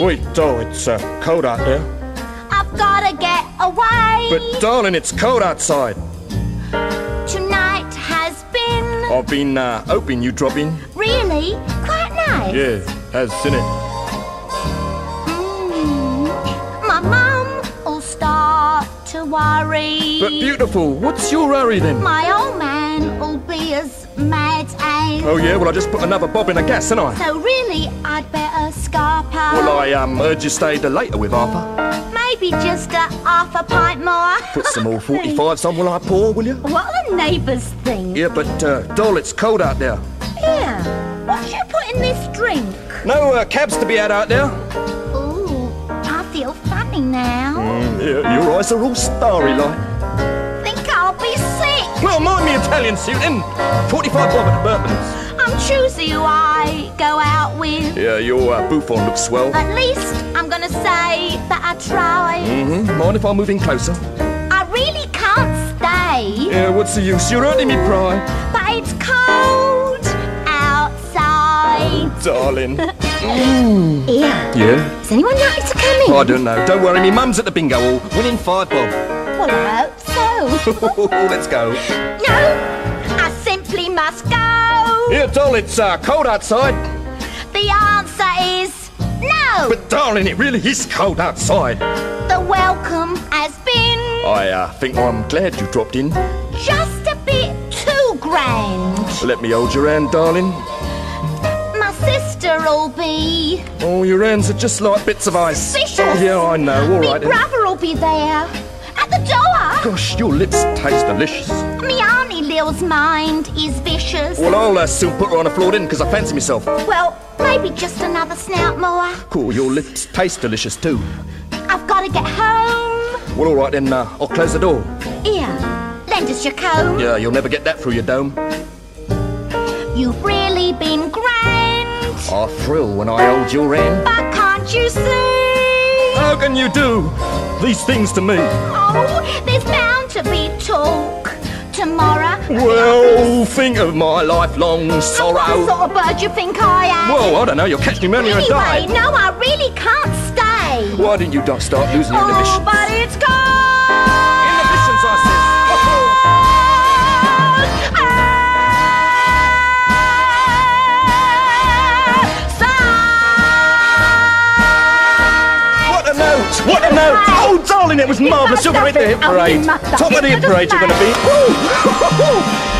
Wait, oh, it's uh, cold out there. I've gotta get away. But, darling, it's cold outside. Tonight has been I've been uh, hoping you drop in. really quite nice. Yeah, has, seen it? Mm. My mum will start to worry. But beautiful, what's your hurry then? My old man will be as mad as. Oh yeah, well I just put another bob in the gas, didn't I? So really, I'd better scarper. Well, I um heard you stayed later with Arthur. Maybe just a half a pint more. Put some more 45s on while I pour, will you? What the neighbours think? Yeah, but uh, doll, it's cold out there. Here, what you put in this drink? No uh, cabs to be had out there. Ooh, I feel funny now. Mm, yeah, your eyes are all starry Well, mind me Italian suit in. 45 bob at the Burtons. I'm choosy who I go out with. Yeah, your uh, bouffant looks swell. At least I'm gonna say that I tried. Mm-hmm. Mind if I move in closer? I really can't stay. Yeah, what's the use? You're hurting me pride. But it's cold outside. Darling. Here, Yeah? Is anyone noticed to come in? I don't know. Don't worry, me mum's at the bingo hall. Winning five bob. Well, Let's go. no, I simply must go. Here, doll, it's uh, cold outside. The answer is no. But darling, it really is cold outside. the welcome has been I uh, think I'm glad you dropped in. just a bit too grand. Let me hold your hand, darling. My sister'll be Oh, your hands are just like bits of ice. suspicious. Yeah, I know. All right then. brother'll be there at the door. Gosh, your lips taste delicious. Me auntie Lil's mind is vicious. Well, I'll uh, soon put her on the floor then, because I fancy myself. Well, maybe just another snout more. Cool, your lips taste delicious too. I've got to get home. Well, all right then, uh, I'll close the door. Here, lend us your comb. Yeah, you'll never get that through your dome. You've really been grand. I thrill when I hold your hand. But can't you see? How can you do these things to me? Oh, there's bound to be talk tomorrow. Well, think of my lifelong sorrow. What sort of bird you think I am? Whoa, I don't know, you'll catch me many a Anyway, die. no, I really can't stay. Why didn't you start losing your Oh, inhibitions? but it's cold. Darling, it was marvellous. You're going to hit the hip parade. Top of the hip parade, you're going to be.